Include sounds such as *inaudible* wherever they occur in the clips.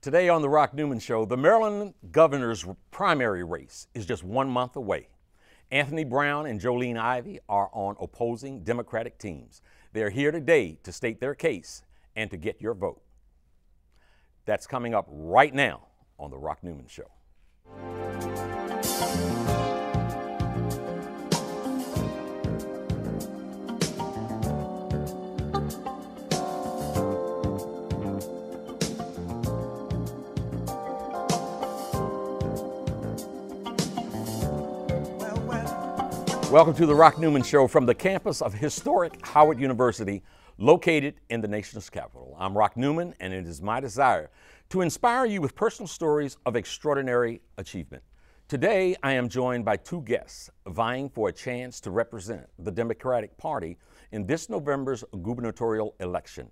Today on The Rock Newman Show, the Maryland governor's primary race is just one month away. Anthony Brown and Jolene Ivey are on opposing Democratic teams. They're here today to state their case and to get your vote. That's coming up right now on The Rock Newman Show. Welcome to the Rock Newman Show from the campus of historic Howard University, located in the nation's capital. I'm Rock Newman, and it is my desire to inspire you with personal stories of extraordinary achievement. Today, I am joined by two guests vying for a chance to represent the Democratic Party in this November's gubernatorial election.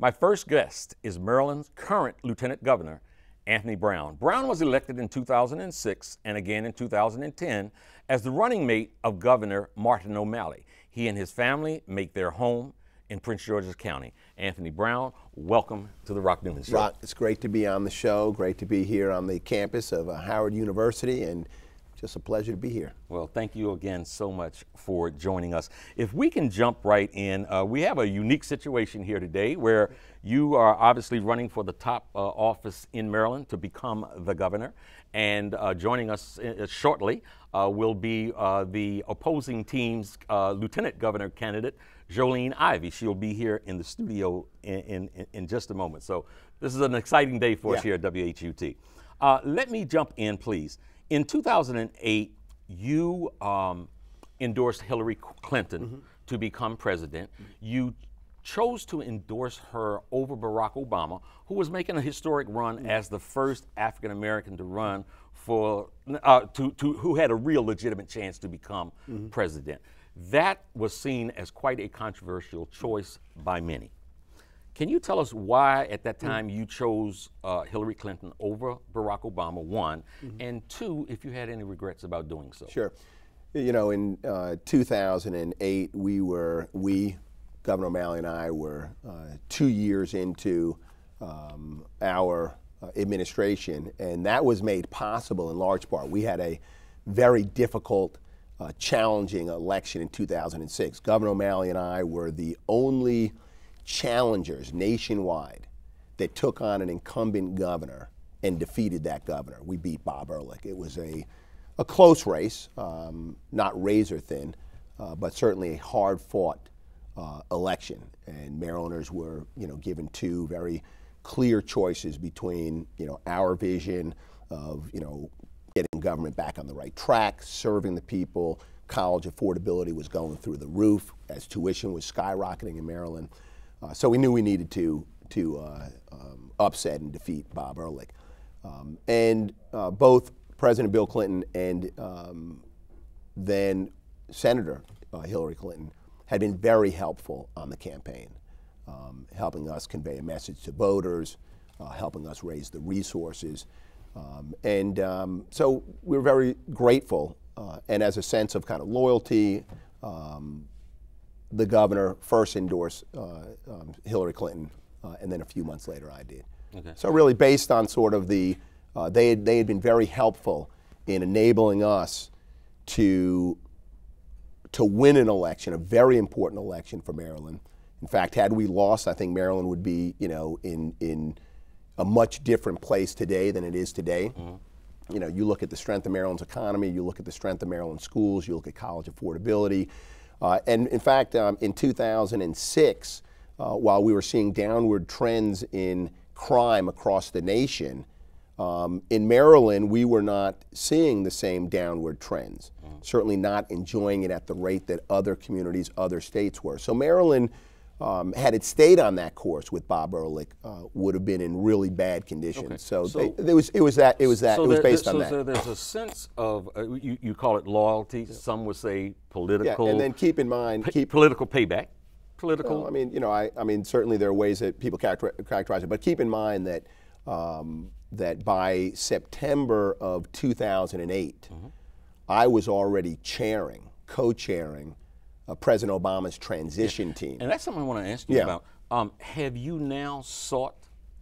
My first guest is Maryland's current Lieutenant Governor, Anthony Brown. Brown was elected in 2006 and again in 2010 as the running mate of Governor Martin O'Malley. He and his family make their home in Prince George's County. Anthony Brown, welcome to the Rock Newman Show. Rock, it's great to be on the show. Great to be here on the campus of uh, Howard University, and just a pleasure to be here. Well, thank you again so much for joining us. If we can jump right in, uh, we have a unique situation here today where you are obviously running for the top uh, office in Maryland to become the governor. And uh, joining us uh, shortly uh, will be uh, the opposing team's lieutenant governor candidate, Jolene Ivey. She'll be here in the studio in, in, in just a moment. So this is an exciting day for yeah. us here at WHUT. let me jump in, please. In 2008, you um, endorsed Hillary Clinton mm -hmm. to become president. You chose to endorse her over Barack Obama, who was making a historic run mm-hmm. as the first African American to run for uh, to, to who had a real legitimate chance to become mm-hmm. president. That was seen as quite a controversial choice by many. Can you tell us why at that mm. time you chose uh, Hillary Clinton over Barack Obama, one, mm-hmm. and two, if you had any regrets about doing so? Sure. You know, in uh, 2008, we were, we, Governor O'Malley and I were uh, two years into um, our uh, administration, and that was made possible in large part. We had a very difficult, uh, challenging election in 2006. Governor O'Malley and I were the only challengers nationwide that took on an incumbent governor and defeated that governor. We beat Bob Ehrlich. It was a, a close race, um, not razor thin, uh, but certainly a hard fought uh, election, and Marylanders were, you know, given two very clear choices between, you know, our vision of, you know, getting government back on the right track, serving the people. College affordability was going through the roof as tuition was skyrocketing in Maryland. Uh, so we knew we needed to to uh, um, upset and defeat Bob Ehrlich. Um, and uh, both President Bill Clinton and um, then Senator uh, Hillary Clinton had been very helpful on the campaign, um, helping us convey a message to voters, uh, helping us raise the resources. Um, and um, so we are very grateful. Uh, and as a sense of kind of loyalty, the governor first endorsed uh, um, Hillary Clinton, uh, and then a few months later I did. Okay. So really based on sort of the, uh, they, had, they had been very helpful in enabling us to to win an election, a very important election for Maryland. In fact, had we lost, I think Maryland would be, you know, in in a much different place today than it is today. Mm-hmm. You know, you look at the strength of Maryland's economy, you look at the strength of Maryland schools, you look at college affordability, uh, and in fact, um, in 2006, uh, while we were seeing downward trends in crime across the nation, um, in Maryland, we were not seeing the same downward trends, mm. certainly not enjoying it at the rate that other communities, other states were. So Maryland, um, had it stayed on that course with Bob Ehrlich, uh, would have been in really bad condition. Okay. So, so they, it was it was that it was that so it was based there, on so that. So there's a sense of uh, you, you call it loyalty. Yeah. Some would say political. Yeah, and then keep in mind keep political payback. Political. Well, I mean, you know, I, I mean, certainly there are ways that people character, characterize it, but keep in mind that um, that by September of 2008, mm-hmm. I was already chairing, co-chairing uh, President Obama's transition yeah. team. And that's something I want to ask you yeah. about. Um, have you now sought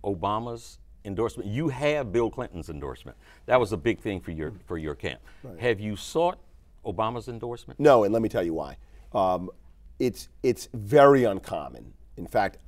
Obama's endorsement. You have Bill Clinton's endorsement. That was a big thing for your for your camp. Have you sought Obama's endorsement? No, and let me tell you why. Um, it's it's very uncommon. In fact,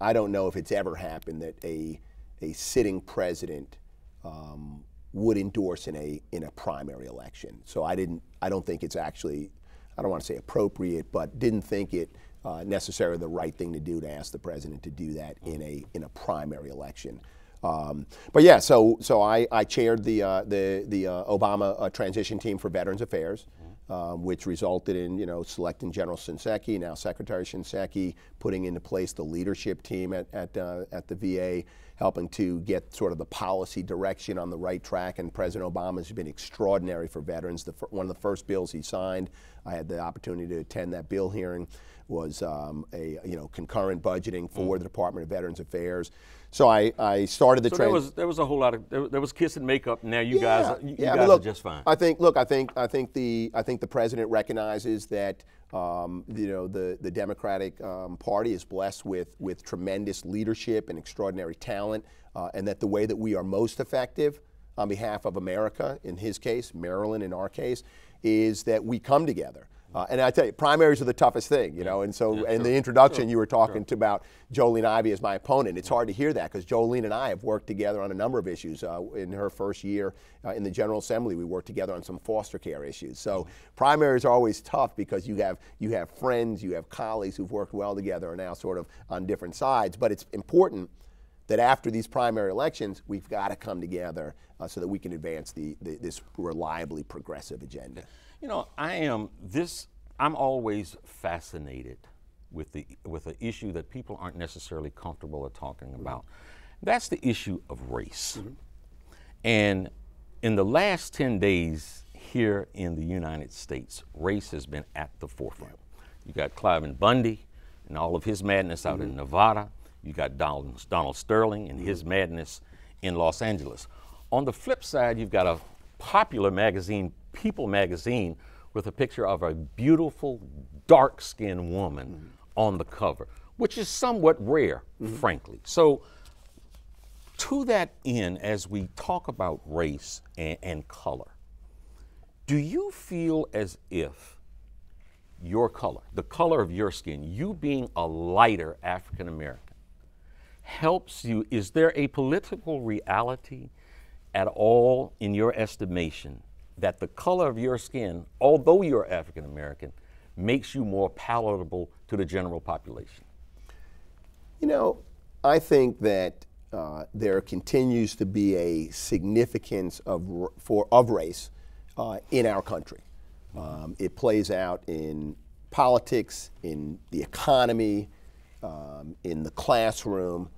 I don't know if it's ever happened that a a sitting president um, would endorse in a in a primary election. So I didn't. I don't think it's actually. I don't want to say appropriate, but didn't think it uh, necessarily the right thing to do to ask the president to do that in a in a primary election. Um, but yeah, so so I, I chaired the uh, the the uh, Obama uh, transition team for Veterans Affairs, um, which resulted in you know selecting General Shinseki, now Secretary Shinseki, putting into place the leadership team at at, uh, at the VA, helping to get sort of the policy direction on the right track. And President Obama has been extraordinary for veterans. The, one of the first bills he signed, I had the opportunity to attend that bill hearing, was um, a you know concurrent budgeting for the Department of Veterans Affairs. So I, I started the So trans- there was there was a whole lot of there, there was kiss and makeup. Now you guys are, you, you I mean, guys look, are just fine. I think. Look, I think. I think the. I think the president recognizes that. Um, you know, the the Democratic um, Party is blessed with with tremendous leadership and extraordinary talent, uh, and that the way that we are most effective on behalf of America, in his case, Maryland, in our case, is that we come together. Uh, and I tell you, primaries are the toughest thing, you know. And so, in the introduction, you were talking to about Jolene Ivey as my opponent. It's hard to hear that because Jolene and I have worked together on a number of issues. Uh, in her first year uh, in the General Assembly, we worked together on some foster care issues. So, primaries are always tough because you have you have friends, you have colleagues who've worked well together, are now sort of on different sides. But it's important that after these primary elections, we've got to come together uh, so that we can advance the, the this reliably progressive agenda. You know, I am this. I'm always fascinated with the with an issue that people aren't necessarily comfortable talking mm-hmm. about. That's the issue of race. Mm-hmm. And in the last 10 days here in the United States, race has been at the forefront. You got Cliven Bundy and all of his madness out in mm-hmm. Nevada. You got Donald, Donald Sterling and his madness in Los Angeles. On the flip side, you've got a popular magazine, People magazine, with a picture of a beautiful, dark skinned woman on the cover, which is somewhat rare, mm-hmm. frankly. So, to that end, as we talk about race and, and color, do you feel as if your color, the color of your skin, you being a lighter African American, helps you? Is there a political reality at all in your estimation that the color of your skin, although you're African American, makes you more palatable to the general population? You know, I think that uh, there continues to be a significance of, for, of race uh, in our country. Um, it plays out in politics, in the economy, um, in the classroom.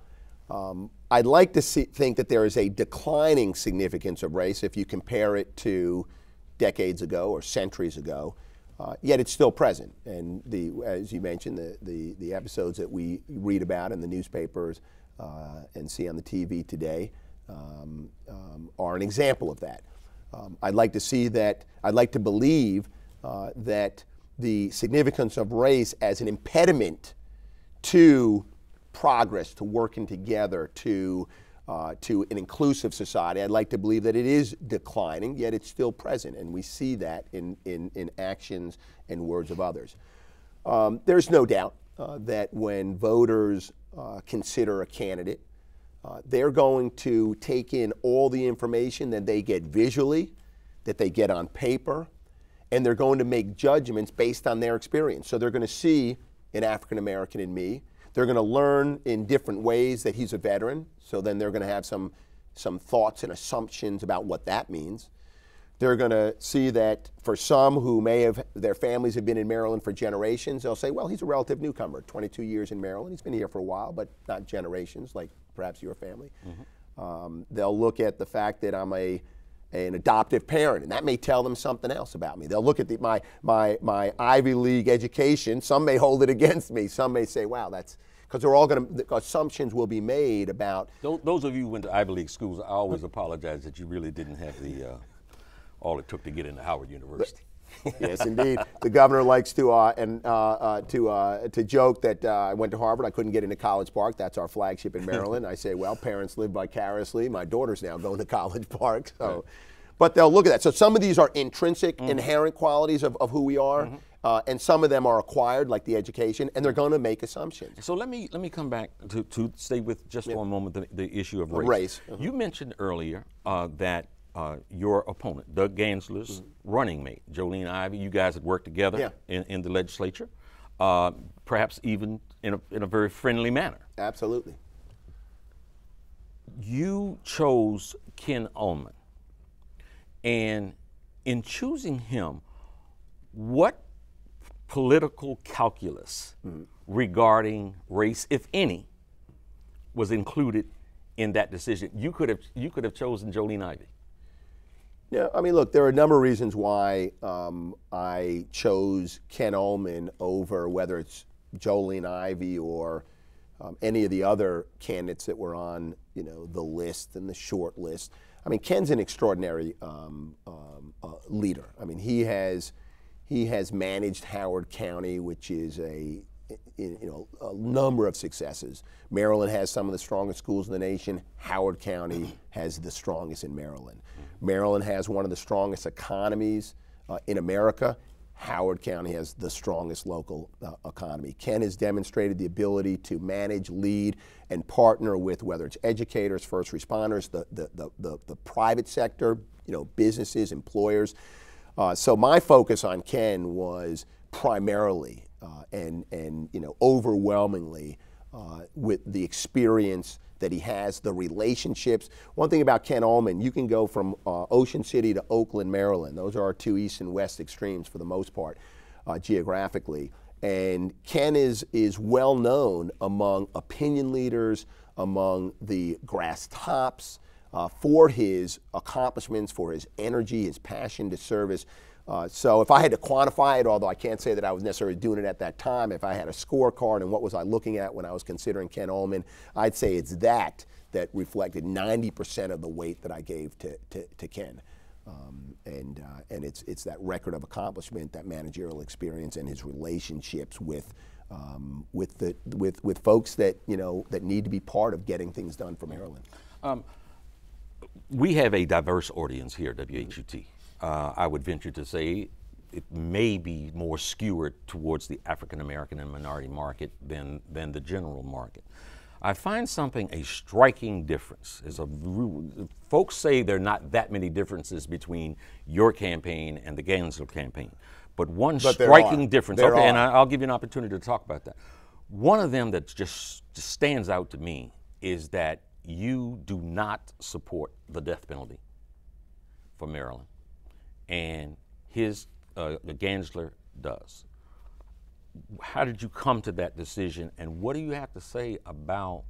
Um, I'd like to see, think that there is a declining significance of race if you compare it to decades ago or centuries ago. Uh, yet it's still present, and the, as you mentioned, the, the, the episodes that we read about in the newspapers uh, and see on the TV today um, um, are an example of that. Um, I'd like to see that. I'd like to believe uh, that the significance of race as an impediment to progress, to working together, to uh, to an inclusive society. I'd like to believe that it is declining, yet it's still present, and we see that in in, in actions and words of others. Um, there's no doubt uh, that when voters uh, consider a candidate, uh, they're going to take in all the information that they get visually, that they get on paper, and they're going to make judgments based on their experience. So they're going to see an African American in me. They're going to learn in different ways that he's a veteran. So then they're going to have some some thoughts and assumptions about what that means. They're going to see that for some who may have their families have been in Maryland for generations, they'll say, "Well, he's a relative newcomer, 22 years in Maryland. He's been here for a while, but not generations like perhaps your family." Um, they'll look at the fact that I'm a an adoptive parent, and that may tell them something else about me. They'll look at the, my, my, my Ivy League education. Some may hold it against me. Some may say, wow, that's because they're all going to, assumptions will be made about. Those, those of you who went to Ivy League schools, I always apologize that you really didn't have the uh, all it took to get into Howard University. *laughs* yes, indeed. The governor likes to uh, and uh, uh, to uh, to joke that uh, I went to Harvard. I couldn't get into College Park. That's our flagship in Maryland. *laughs* I say, well, parents live vicariously. My daughter's now going to College Park. So, right. but they'll look at that. So some of these are intrinsic, mm-hmm. inherent qualities of, of who we are. Mm-hmm. Uh, and some of them are acquired, like the education, and they're going to make assumptions. So let me let me come back to, to stay with just for a moment the, the issue of race. race. Uh-huh. You mentioned earlier that uh, your opponent, Doug Gansler's mm-hmm. running mate, Jolene Ivey, You guys had worked together yeah. in, in, the legislature, uh, perhaps even in a, in a very friendly manner. Absolutely. You chose Ken Ulman. And in choosing him, what political calculus mm-hmm. regarding race, if any, was included in that decision? You could have you could have chosen Jolene Ivey. Yeah, I mean, look, there are a number of reasons why um, I chose Ken Ulman over whether it's Jolene Ivey or um, any of the other candidates that were on, you know, the list and the short list. I mean, Ken's an extraordinary um, um uh, leader. I mean, he has he has managed Howard County, which is a you know a number of successes. Maryland has some of the strongest schools in the nation. Howard County has the strongest in Maryland. Maryland has one of the strongest economies uh, in America. Howard County has the strongest local uh, economy. Ken has demonstrated the ability to manage, lead, and partner with whether it's educators, first responders, the, the, the, the, the private sector, you know, businesses, employers. Uh, so my focus on Ken was primarily uh, and, and you know, overwhelmingly uh, with the experience that he has, the relationships. One thing about Ken Ulman, you can go from uh, Ocean City to Oakland, Maryland. Those are our two east and west extremes for the most part, uh, geographically. And Ken is, is well known among opinion leaders, among the grass tops, uh, for his accomplishments, for his energy, his passion to service. Uh, so if I had to quantify it, although I can't say that I was necessarily doing it at that time, if I had a scorecard and what was I looking at when I was considering Ken Ulman, I'd say it's that that reflected 90% of the weight that I gave to, to, to Ken. Um, and uh, and it's, it's that record of accomplishment, that managerial experience, and his relationships with, um, with, the, with, with folks that, you know, that need to be part of getting things done for Maryland. Um, we have a diverse audience here at WHUT uh, I would venture to say it may be more skewered towards the African American and minority market than, than the general market. I find something a striking difference. Is a folks say there are not that many differences between your campaign and the Gansler campaign, but one but striking difference. There okay, are. and I'll give you an opportunity to talk about that. One of them that just, just stands out to me is that you do not support the death penalty for Maryland and his uh, Gansler does. How did you come to that decision, and what do you have to say about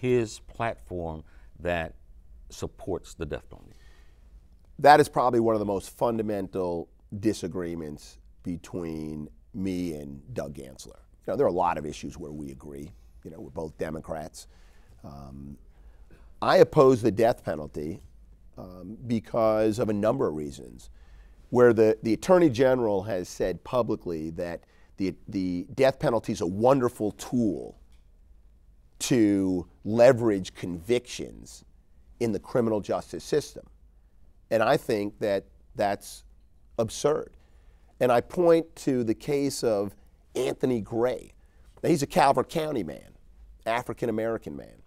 his platform that supports the death penalty? That is probably one of the most fundamental disagreements between me and Doug Gansler. You know, there are a lot of issues where we agree. You know, we're both Democrats. Um, I oppose the death penalty um, because of a number of reasons. Where the, the Attorney General has said publicly that the, the death penalty is a wonderful tool to leverage convictions in the criminal justice system. And I think that that's absurd. And I point to the case of Anthony Gray. Now, he's a Calvert County man, African American man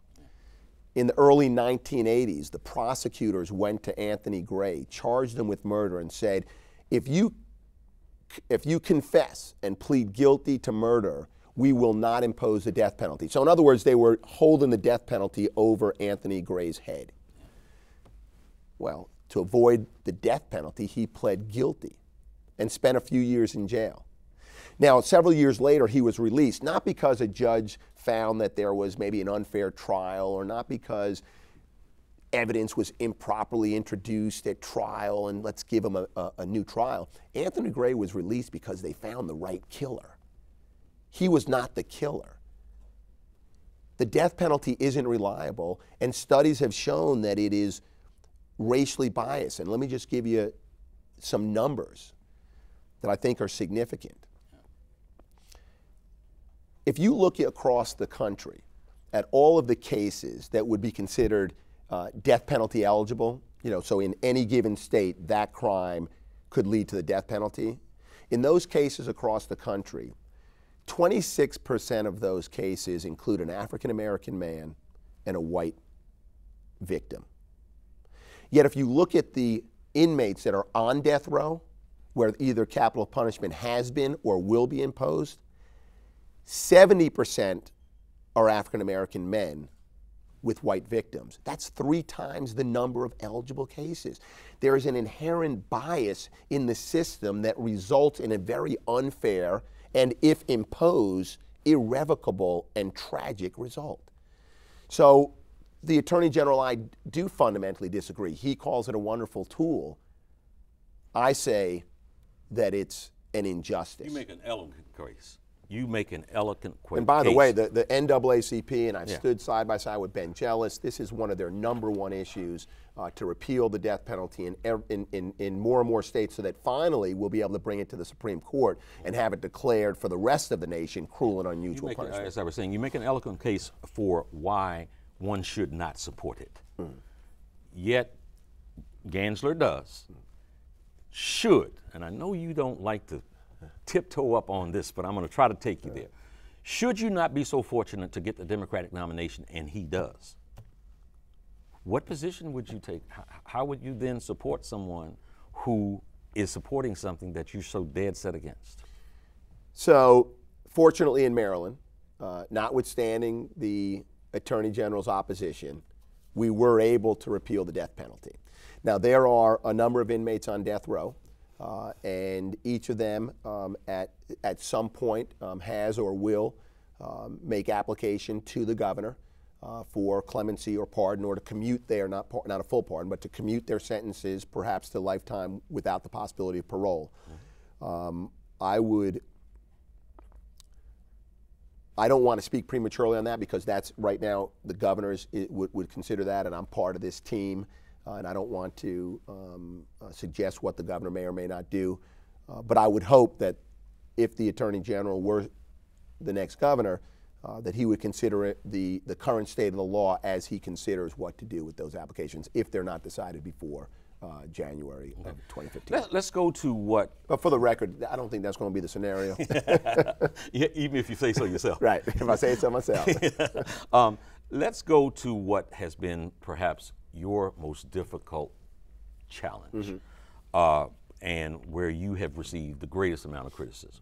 in the early 1980s, the prosecutors went to Anthony Gray, charged him with murder, and said, if you, if you confess and plead guilty to murder, we will not impose the death penalty. So, in other words, they were holding the death penalty over Anthony Gray's head. Well, to avoid the death penalty, he pled guilty and spent a few years in jail. Now, several years later, he was released, not because a judge found that there was maybe an unfair trial or not because evidence was improperly introduced at trial and let's give him a, a, a, new trial. Anthony Gray was released because they found the right killer. He was not the killer. The death penalty isn't reliable, and studies have shown that it is racially biased. And let me just give you some numbers. that I think are significant. If you look across the country at all of the cases that would be considered uh, death penalty eligible, you know, so in any given state, that crime could lead to the death penalty. In those cases across the country, 26% of those cases include an African American man and a white victim. Yet, if you look at the inmates that are on death row, where either capital punishment has been or will be imposed, 70% are African American men with white victims. That's three times the number of eligible cases. There is an inherent bias in the system that results in a very unfair and, if imposed, irrevocable and tragic result. So, the Attorney General I do fundamentally disagree. He calls it a wonderful tool. I say that it's an injustice. You make an elegant case. You make an eloquent case. And by the way, the, the NAACP, and I've yeah. stood side by side with Ben Jealous, this is one of their number one issues uh, to repeal the death penalty in, in, in, in, more and more states so that finally we'll be able to bring it to the Supreme Court and have it declared for the rest of the nation cruel and unusual make, punishment. As I was saying, you make an eloquent case for why one should not support it. Mm. Yet, Gansler does. Should, and I know you don't like to tiptoe up on this, but I'm going to try to take you there. Should you not be so fortunate to get the Democratic nomination, and he does, what position would you take? How would you then support someone who is supporting something that you're so dead set against? So, fortunately, in Maryland, uh, notwithstanding the Attorney General's opposition, we were able to repeal the death penalty. Now, there are a number of inmates on death row uh, and each of them um, at, at some point um, has or will um, make application to the governor uh, for clemency or pardon or to commute their, not, par- not a full pardon, but to commute their sentences perhaps to lifetime without the possibility of parole. Mm-hmm. I would I don't want to speak prematurely on that because that's right now the governors would, would consider that, and I'm part of this team and I don't want to um, uh, suggest what the governor may or may not do. Uh, but I would hope that if the attorney general were the next governor, uh, that he would consider it the, the current state of the law as he considers what to do with those applications if they're not decided before uh, January of 2015. Let, us go to what. But for the record, I don't think that's going to be the scenario. *laughs* yeah, even if you say so yourself. *laughs* right, if I say so myself. *laughs* um, let's go to what has been perhaps your most difficult challenge mm-hmm. uh, and where you have received the greatest amount of criticism.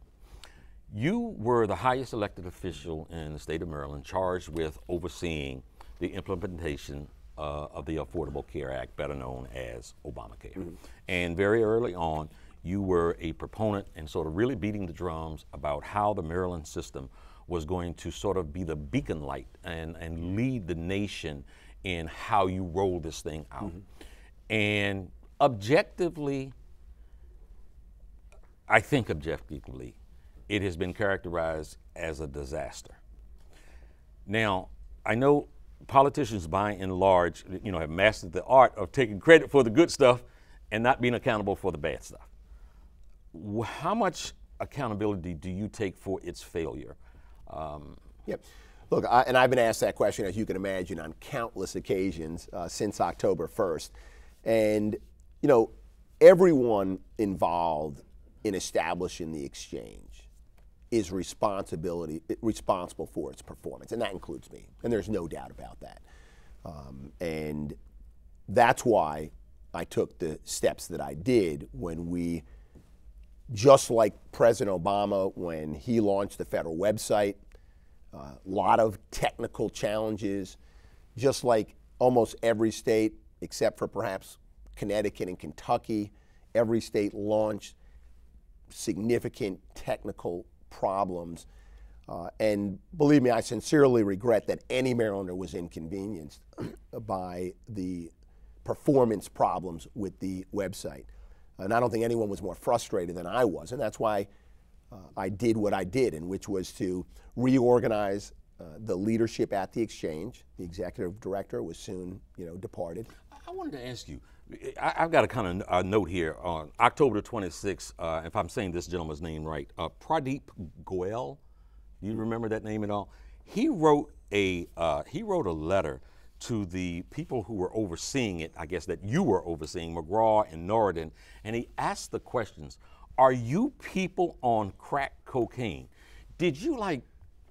You were the highest elected official in the state of Maryland charged with overseeing the implementation uh, of the Affordable Care Act, better known as Obamacare. Mm-hmm. And very early on, you were a proponent and sort of really beating the drums about how the Maryland system was going to sort of be the beacon light and, and lead the nation in how you roll this thing out. Mm-hmm. And objectively, I think objectively, it has been characterized as a disaster. Now, I know politicians by and large, you know, have mastered the art of taking credit for the good stuff and not being accountable for the bad stuff. How much accountability do you take for its failure? Um, yep. Look, I, and I've been asked that question, as you can imagine, on countless occasions uh, since October 1st. And, you know, everyone involved in establishing the exchange is responsibility responsible for its performance, and that includes me. And there's no doubt about that. Um, and that's why I took the steps that I did when we, just like President Obama, when he launched the federal website, a uh, lot of technical challenges, just like almost every state, except for perhaps Connecticut and Kentucky, every state launched significant technical problems. Uh, and believe me, I sincerely regret that any Marylander was inconvenienced *clears throat* by the performance problems with the website. And I don't think anyone was more frustrated than I was. And that's why uh, I did what I did, and which was to reorganize uh, the leadership at the exchange. The executive director was soon, you know, departed. I wanted to ask you. I, have got a kind of a note here on October 26th. Uh, if I'm saying this gentleman's name right, uh, Pradeep Goel. Do you remember that name at all? He wrote a uh, he wrote a letter to the people who were overseeing it. I guess that you were overseeing McGraw and Noridian, and he asked the questions: Are you people on crack cocaine? Did you like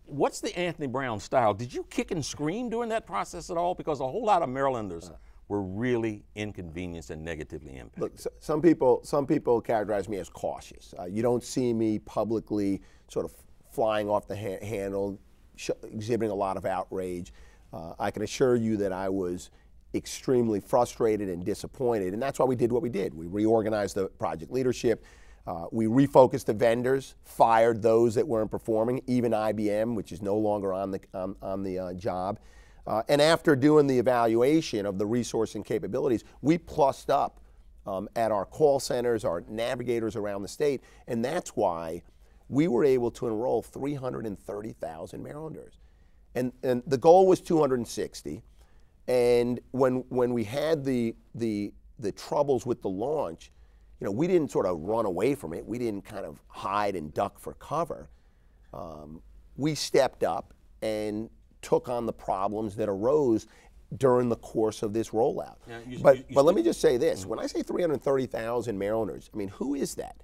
what's the Anthony Brown style? Did you kick and scream during that process at all? Because a whole lot of Marylanders were really inconvenienced and negatively impacted. Look, so, some people some people characterize me as cautious. Uh, you don't see me publicly sort of flying off the ha- handle, sh- exhibiting a lot of outrage. Uh, I can assure you that I was extremely frustrated and disappointed, and that's why we did what we did. We reorganized the project leadership. Uh, we refocused the vendors, fired those that weren't performing, even IBM, which is no longer on the, on, on the uh, job. Uh, and after doing the evaluation of the resource and capabilities, we plussed up um, at our call centers, our navigators around the state, and that's why we were able to enroll 330,000 Marylanders. And, and the goal was 260. And when, when we had the, the, the troubles with the launch, you know, we didn't sort of run away from it. We didn't kind of hide and duck for cover. Um, we stepped up and took on the problems that arose during the course of this rollout. you, but you, you but let me just say this: mm-hmm. when I say 330,000 Marylanders, I mean who is that?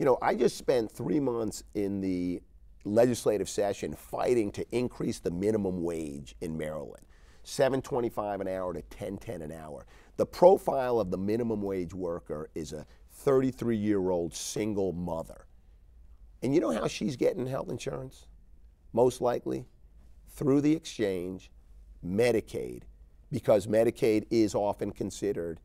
You know, I just spent three months in the legislative session fighting to increase the minimum wage in Maryland, 7.25 an hour to 10.10 an hour. The profile of the minimum wage worker is a 33 year old single mother. And you know how she's getting health insurance? Most likely through the exchange, Medicaid, because Medicaid is often considered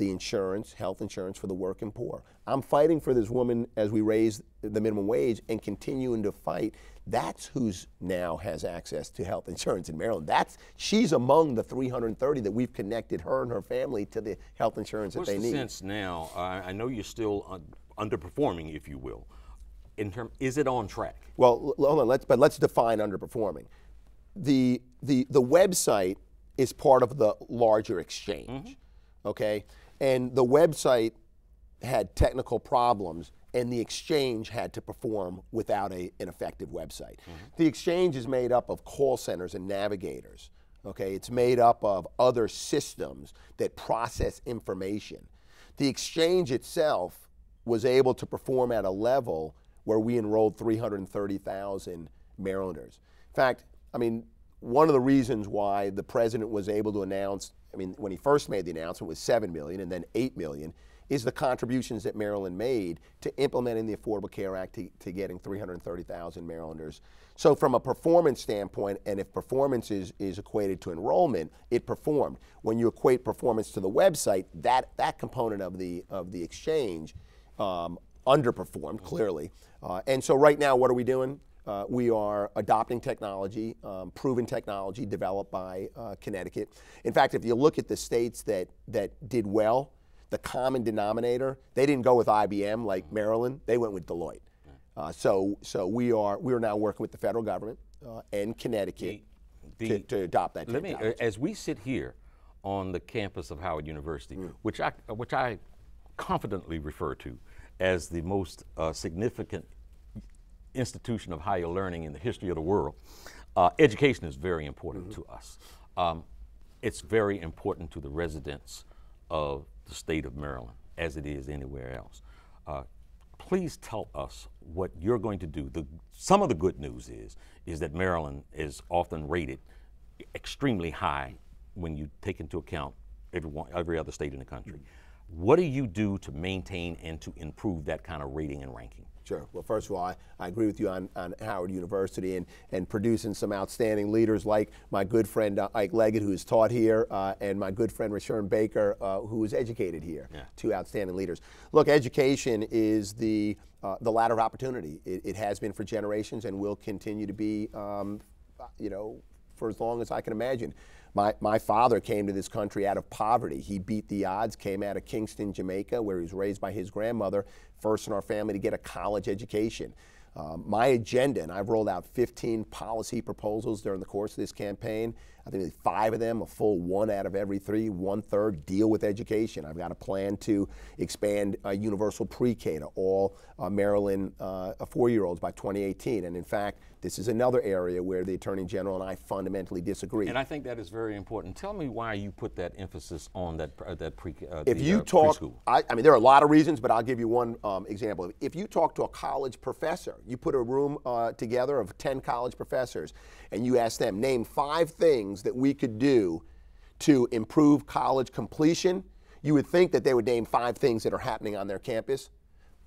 the insurance, health insurance for the working poor. I'm fighting for this woman as we raise the minimum wage and continuing to fight. That's who's now has access to health insurance in Maryland. That's she's among the 330 that we've connected her and her family to the health insurance What's that they the need. sense now? Uh, I know you're still un- underperforming, if you will. In term, is it on track? Well, hold on. Let's but let's define underperforming. The the the website is part of the larger exchange. Mm-hmm. Okay, and the website had technical problems and the exchange had to perform without a, an effective website. Mm-hmm. The exchange is made up of call centers and navigators. Okay, it's made up of other systems that process information. The exchange itself was able to perform at a level where we enrolled 330,000 Marylanders. In fact, I mean, one of the reasons why the president was able to announce, I mean, when he first made the announcement was 7 million and then 8 million, is the contributions that Maryland made to implementing the Affordable Care Act to, to getting 330,000 Marylanders. So from a performance standpoint, and if performance is, is equated to enrollment, it performed. When you equate performance to the website, that, that component of the, of the exchange um, underperformed, clearly. Uh, and so right now, what are we doing? Uh, we are adopting technology, um, proven technology developed by uh, Connecticut. In fact, if you look at the states that, that did well, the common denominator, they didn't go with IBM like Maryland, they went with Deloitte. Uh, so so we are we are now working with the federal government uh, and Connecticut the, the, to, to, adopt that let technology. Me, as we sit here on the campus of Howard University, mm. which I which I confidently refer to as the most uh, significant institution of higher learning in the history of the world, uh, education is very important mm-hmm. to us. Um, it's very important to the residents of the state of Maryland, as it is anywhere else. Uh, please tell us what you're going to do. The, some of the good news is is that Maryland is often rated extremely high when you take into account everyone, every other state in the country. Mm-hmm. What do you do to maintain and to improve that kind of rating and ranking? Sure. Well, first of all, I, I agree with you on, on Howard University and, and producing some outstanding leaders like my good friend uh, Ike Leggett, who's taught here, uh, and my good friend Rushern Baker, uh, who was educated here. Yeah. Two outstanding leaders. Look, education is the, uh, the ladder of opportunity. It, it, has been for generations and will continue to be, um, you know, for as long as I can imagine. My, my father came to this country out of poverty. He beat the odds, came out of Kingston, Jamaica, where he was raised by his grandmother, first in our family to get a college education. Um, my agenda, and I've rolled out 15 policy proposals during the course of this campaign, I think five of them, a full one out of every three, one third, deal with education. I've got a plan to expand uh, universal pre-K to all uh, Maryland uh, four-year-olds by 2018. And in fact, this is another area where the Attorney General and I fundamentally disagree. And I think that is very important. Tell me why you put that emphasis on that uh, that pre. Uh, if the, you talk. I, I, mean, there are a lot of reasons, but I'll give you one um, example. If you talk to a college professor, you put a room uh, together of 10 college professors, and you ask them, name five things that we could do to improve college completion, you would think that they would name five things that are happening on their campus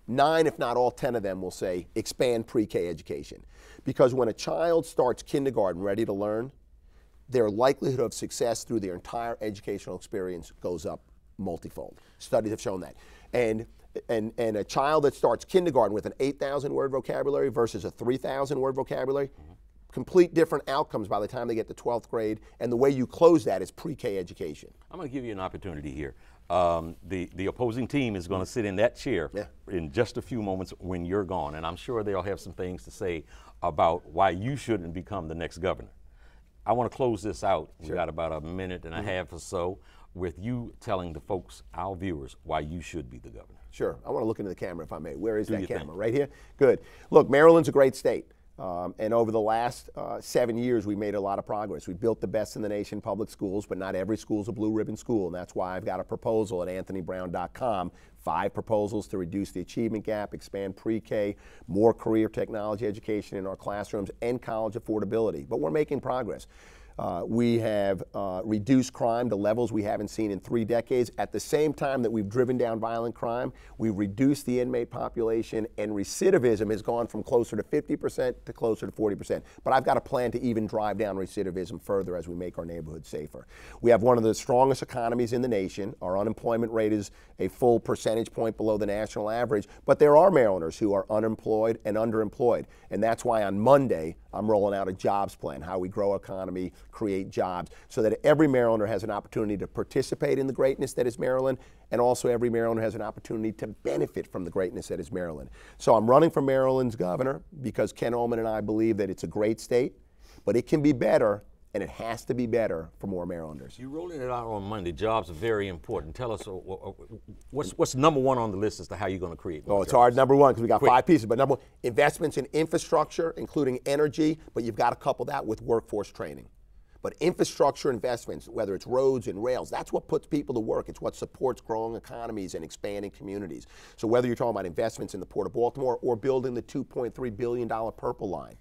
nine, if not all 10 of them will say expand pre K education. Because when a child starts kindergarten ready to learn, their likelihood of success through their entire educational experience goes up multifold. Studies have shown that. And and, and a child that starts kindergarten with an 8,000 word vocabulary versus a 3,000 word vocabulary, mm-hmm. Complete different outcomes by the time they get to 12th grade. And the way you close that is pre K education. I'm going to give you an opportunity here. Um, the, the opposing team is going to sit in that chair yeah. in just a few moments when you're gone. And I'm sure they'll have some things to say about why you shouldn't become the next governor. I want to close this out. Sure. We got about a minute and a mm-hmm. half or so with you telling the folks, our viewers, why you should be the governor. Sure. I want to look into the camera if I may. Where is Do that camera? Right here? Good. Look, Maryland's a great state. Um, and over the last uh, seven years, we made a lot of progress. We built the best in the nation public schools, but not every school is a blue ribbon school. And that's why I've got a proposal at anthonybrown.com five proposals to reduce the achievement gap, expand pre K, more career technology education in our classrooms, and college affordability. But we're making progress. Uh, we have uh, reduced crime to levels we haven't seen in three decades. At the same time that we've driven down violent crime, we've reduced the inmate population, and recidivism has gone from closer to 50% to closer to 40%. But I've got a plan to even drive down recidivism further as we make our neighborhoods safer. We have one of the strongest economies in the nation. Our unemployment rate is a full percentage point below the national average, but there are Marylanders who are unemployed and underemployed. And that's why on Monday, I'm rolling out a jobs plan, how we grow economy, create jobs, so that every Marylander has an opportunity to participate in the greatness that is Maryland, and also every Marylander has an opportunity to benefit from the greatness that is Maryland. So I'm running for Maryland's governor because Ken Ulman and I believe that it's a great state, but it can be better and it has to be better for more Marylanders. You're rolling it out on Monday. Jobs are very important. Tell us uh, what's what's number one on the list as to how you're going to create. oh, it's jobs. hard. Number one because we got Quick. five pieces, but number one, investments in infrastructure, including energy, but you've got to couple that with workforce training. But infrastructure investments, whether it's roads and rails, that's what puts people to work. It's what supports growing economies and expanding communities. So whether you're talking about investments in the Port of Baltimore or building the $2.3 billion Purple Line,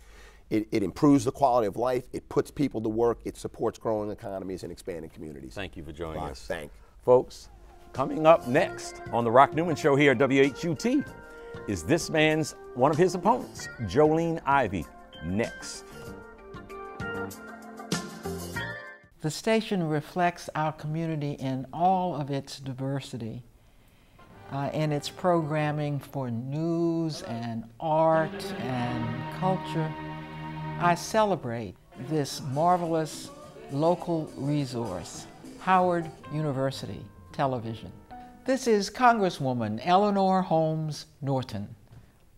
it, it, improves the quality of life. It puts people to work. It supports growing economies and expanding communities. Thank you for joining Bye. us. Thank Folks, coming up next on the Rock Newman Show here at WHUT is this man's one of his opponents, Jolene Ivey, Next. The station reflects our community in all of its diversity. Uh, in its programming for news and art and culture I celebrate this marvelous local resource, Howard University Television. This is Congresswoman Eleanor Holmes Norton.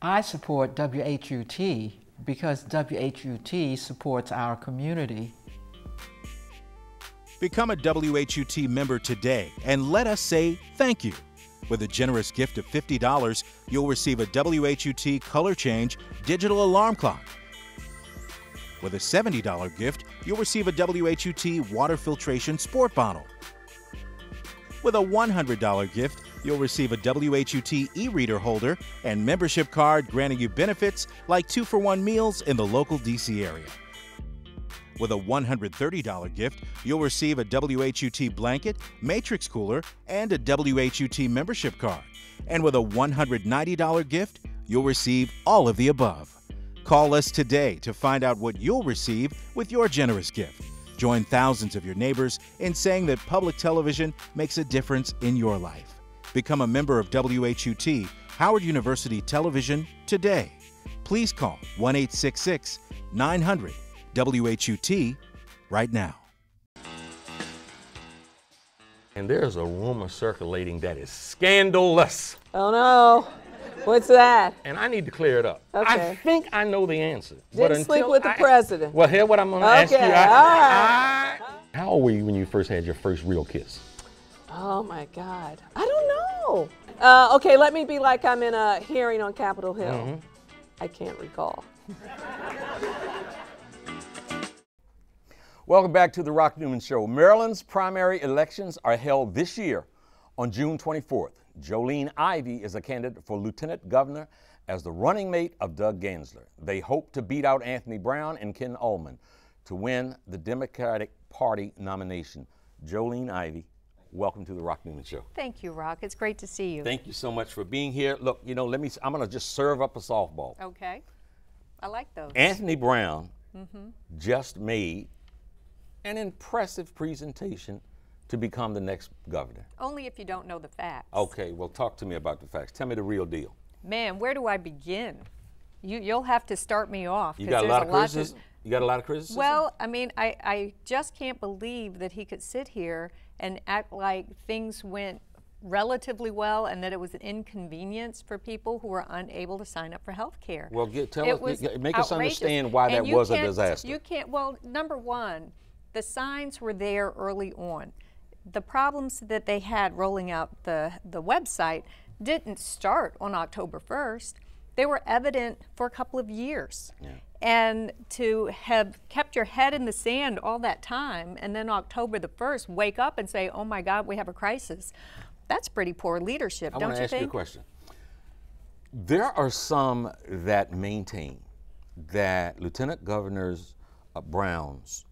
I support WHUT because WHUT supports our community. Become a WHUT member today and let us say thank you. With a generous gift of $50, you'll receive a WHUT color change digital alarm clock with a $70 gift, you'll receive a WHUT water filtration sport bottle. With a $100 gift, you'll receive a WHUT e reader holder and membership card granting you benefits like two for one meals in the local DC area. With a $130 gift, you'll receive a WHUT blanket, matrix cooler, and a WHUT membership card. And with a $190 gift, you'll receive all of the above. Call us today to find out what you'll receive with your generous gift. Join thousands of your neighbors in saying that public television makes a difference in your life. Become a member of WHUT, Howard University Television, today. Please call 1 866 900 WHUT right now. And there's a rumor circulating that is scandalous. Oh no. What's that? and I need to clear it up. Okay. I think I know the answer. Didn't sleep until with the I- president. Well, here what I'm going to ask you. Okay, I- all right. I- how old were you when you first had your first real kiss? Oh my God. I don't know. Uh, okay, let me be like I'm in a hearing on Capitol Hill. Mm-hmm. I can't recall. Welcome back to the Rock Newman Show. Maryland's primary elections are held this year on June 24th. Jolene Ivey is a candidate for lieutenant governor as the running mate of Doug Gansler. They hope to beat out Anthony Brown and Ken Ulman to win the Democratic Party nomination. Jolene Ivey, welcome to the Rock Newman Show. Thank you, Rock. It's great to see you. Thank you so much for being here. Look, you know, let me, I'm going to just serve up a softball. okay. I like those. Anthony Brown mm-hmm. just made an impressive presentation to become the next governor. Only if you don't know the facts. Okay, well, talk to me about the facts. Tell me the real deal. Man, where do I begin? You, you'll have to start me off. You got a lot of criticism. You got a lot of criticism. Well, I mean, I, I just can't believe that he could sit here and act like things went relatively well and that it was an inconvenience for people who were unable to sign up for health care. Well, get- tell It us- make us understand why And that was a disaster. You can't, well, number one, the signs were there early on. The problems that they had rolling out the, the website didn't start on October 1st. They were evident for a couple of years. And to have kept your head in the sand all that time and then October the 1st wake up and say, oh my God, we have a crisis, that's pretty poor leadership, I don't you think? I want to ask you a question. There are some that maintain that Lieutenant Governor uh, Brown's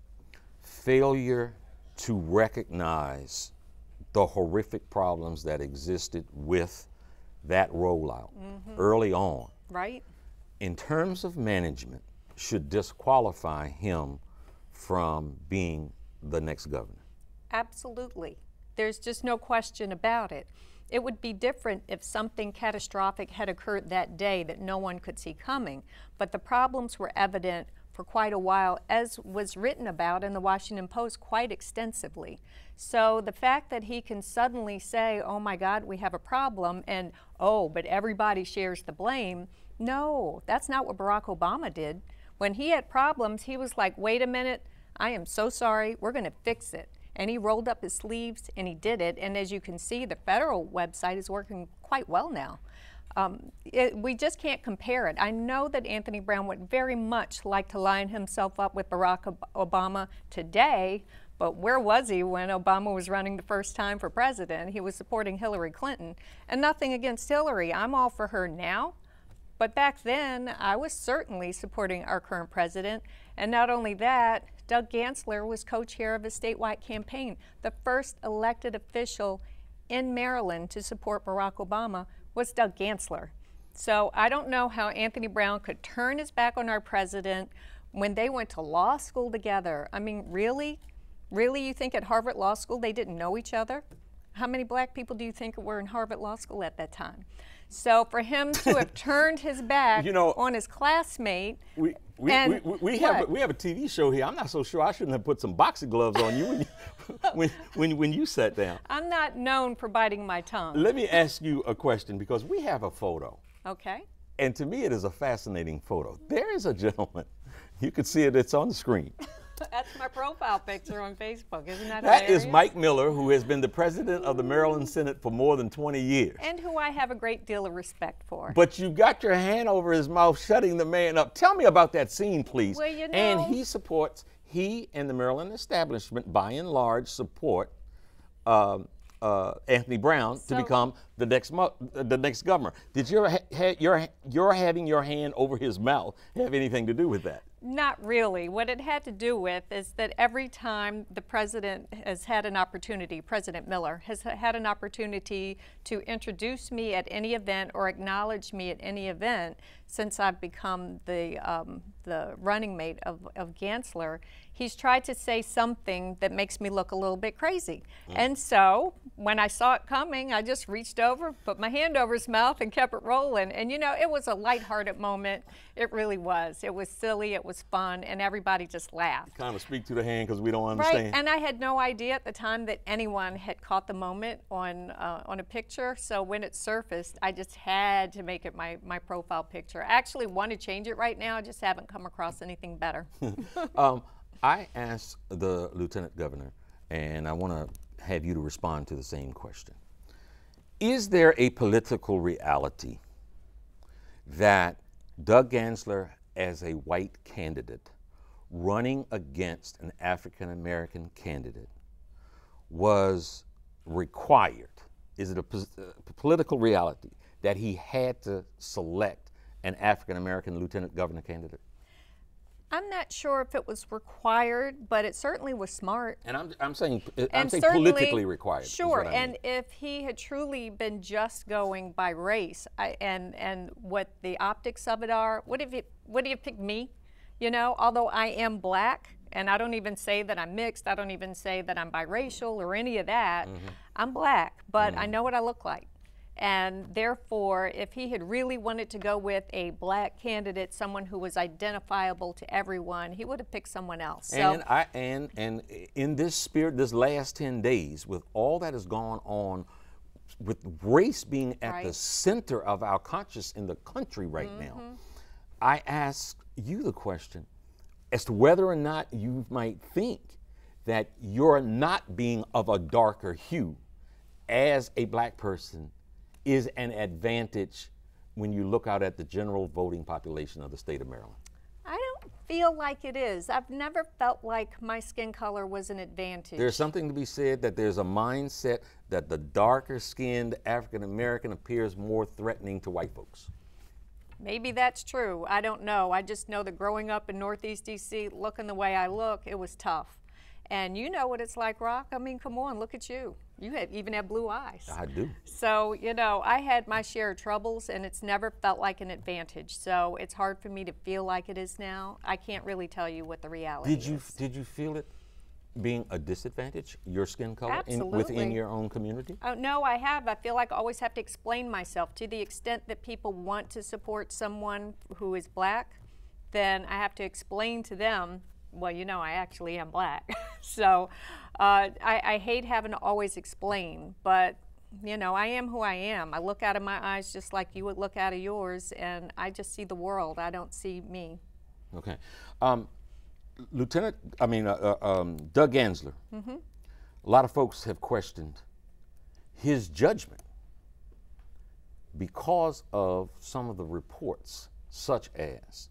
failure to recognize the horrific problems that existed with that rollout Mm-hmm. early on, Right? in terms of management, should disqualify him from being the next governor. Absolutely. There's just no question about it. It would be different if something catastrophic had occurred that day that no one could see coming, but the problems were evident for quite a while, as was written about in the Washington Post quite extensively. So the fact that he can suddenly say, oh my God, we have a problem, and oh, but everybody shares the blame, no, that's not what Barack Obama did. When he had problems, he was like, wait a minute, I am so sorry, we're going to fix it. And he rolled up his sleeves and he did it. And as you can see, the federal website is working quite well now. Um, it, we just can't compare it. I know that Anthony Brown would very much like to line himself up with Barack Obama today, but where was he when Obama was running the first time for president? He was supporting Hillary Clinton. And nothing against Hillary, I'm all for her now. But back then, I was certainly supporting our current president. And not only that, Doug Gansler was co chair of a statewide campaign. The first elected official in Maryland to support Barack Obama was Doug Gansler. So I don't know how Anthony Brown could turn his back on our president when they went to law school together. I mean, really? Really, you think at Harvard Law School they didn't know each other? How many black people do you think were in Harvard Law School at that time? So for him to have *laughs* turned his back You know- on his classmate, We we, And we, we have a, we have a TV show here. I'm not so sure I shouldn't have put some boxing gloves on you when you, *laughs* when, when, when you sat down. I'm not known for biting my tongue. Let me ask you a question because we have a photo, Okay. and to me it is a fascinating photo. There is a gentleman. You can see it. It's on the screen. *laughs* *laughs* That's my profile picture on Facebook. Isn't that That is hilarious? Mike Miller, who has been the president of the Maryland Senate for more than 20 years. And who I have a great deal of respect for. But you got your hand over his mouth, shutting the man up. Tell me about that scene, please. Well, you and he supports, he and the Maryland establishment, by and large, support um, uh, Anthony Brown So- to become the next mo- the next governor. Did your ha- ha- your your having your hand over his mouth have anything to do with that? Not really. What it had to do with is that every time the president has had an opportunity, President Miller has had an opportunity to introduce me at any event or acknowledge me at any event since I've become the um, the running mate of, of Gansler, he's tried to say something that makes me look a little bit crazy. Mm. And so when I saw it coming, I just reached over, put my hand over his mouth, and kept it rolling. And you know, it was a lighthearted moment. It really was. It was silly, it was fun, and everybody just laughed. Kind of speak to the hand because we don't understand. Right, and I had no idea at the time that anyone had caught the moment on uh, on a picture. So when it surfaced, I just had to make it my, my profile picture. I actually want to change it right now, I just haven't come across anything better. *laughs* um, I asked the lieutenant governor, and I want to have you to respond to the same question. Is there a political reality that Doug Gansler, as a white candidate, running against an African American candidate, was required? Is it a, a uh, political reality that he had to select an African American lieutenant governor candidate? I'm not sure if it was required, but it certainly was smart. And I'm, I'm saying I'm and saying politically required. Sure, I mean. and if he had truly been just going by race I, and and what the optics of it are, would have would he have picked me? You know, although I am black, and I don't even say that I'm mixed. I don't even say that I'm biracial or any of that. Mm-hmm. I'm black, but mm-hmm. I know what I look like. And therefore, if he had really wanted to go with a black candidate, someone who was identifiable to everyone, he would have picked someone else. And I and and in this spirit, this last ten days, with all that has gone on, with race being at right. the center of our conscious in the country right mm-hmm. now, I ask you the question as to whether or not you might think that you're not being of a darker hue as a black person is an advantage when you look out at the general voting population of the state of Maryland? I don't feel like it is. I've never felt like my skin color was an advantage. There's something to be said that there's a mindset that the darker skinned African American appears more threatening to white folks. Maybe that's true. I don't know. I just know that growing up in Northeast DC, looking the way I look, it was tough. And you know what it's like, Rock. I mean, come on, look at you. You have, even have blue eyes. I do. So, you know, I had my share of troubles and it's never felt like an advantage. So it's hard for me to feel like it is now. I can't really tell you what the reality did you, is. Did you feel it being a disadvantage, your skin color, In, within your own community? Oh, no, I have. I feel like I always have to explain myself. To the extent that people want to support someone who is black, then I have to explain to them well, you know, I actually am black. *laughs* so uh, I, I, hate having to always explain, but you know, I am who I am. I look out of my eyes just like you would look out of yours, and I just see the world. I don't see me. Okay. Um, Lieutenant, I mean, uh, uh, um, Doug Gansler, mm-hmm. a lot of folks have questioned his judgment because of some of the reports, such as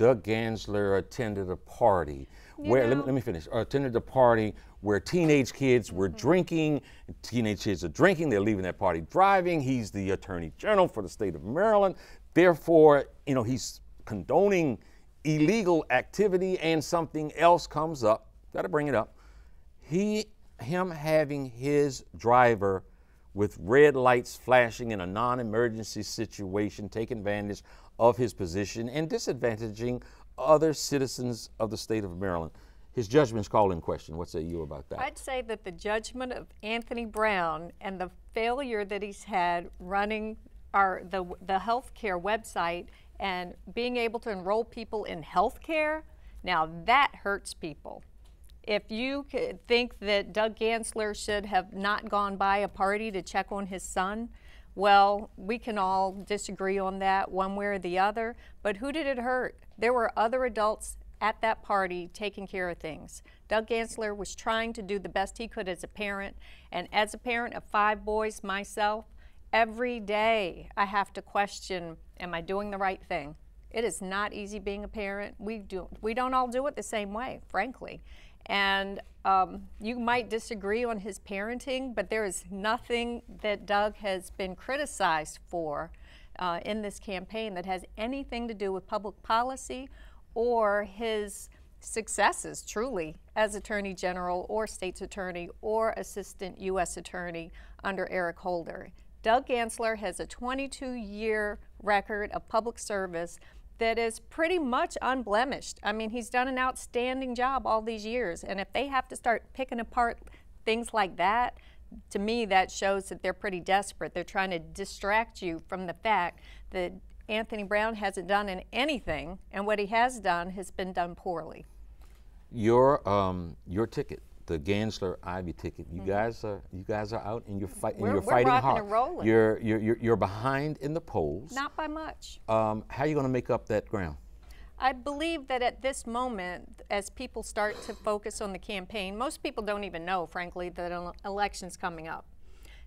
Doug Gansler attended a party you where, let me, let me, finish, attended a party where teenage kids were mm-hmm. drinking, teenage kids are drinking, they're leaving that party driving. He's the attorney general for the state of Maryland. Therefore, you know, he's condoning illegal activity and something else comes up, got to bring it up. He, him having his driver with red lights flashing in a non emergency situation, take advantage of his position and disadvantaging other citizens of the state of Maryland. His judgment is called in question. What say you about that? I'd say that the judgment of Anthony Brown and the failure that he's had running our the the healthcare website and being able to enroll people in healthcare, now that hurts people. If you think that Doug Gansler should have not gone by a party to check on his son, well, we can all disagree on that one way or the other, but who did it hurt? There were other adults at that party taking care of things. Doug Gansler was trying to do the best he could as a parent, and as a parent of five boys myself, every day I have to question, am I doing the right thing? It is not easy being a parent. We do we don't all do it the same way, frankly. And um, you might disagree on his parenting, but there is nothing that Doug has been criticized for uh, in this campaign that has anything to do with public policy or his successes, truly, as Attorney General or State's Attorney or Assistant U.S. Attorney under Eric Holder. Doug Gansler has a 22 year record of public service that is pretty much unblemished. I mean, he's done an outstanding job all these years. And if they have to start picking apart things like that, to me, that shows that they're pretty desperate. They're trying to distract you from the fact that Anthony Brown hasn't done in anything, and what he has done has been done poorly. Your um, your ticket, the Gansler Ivey ticket. You mm-hmm. guys are you guys are out and you're fighting. We're, you're we're fighting hard. And rolling. You're, you're you're you're behind in the polls. Not by much. Um, how are you going to make up that ground? I believe that at this moment, as people start to focus on the campaign, most people don't even know, frankly, that an election's coming up.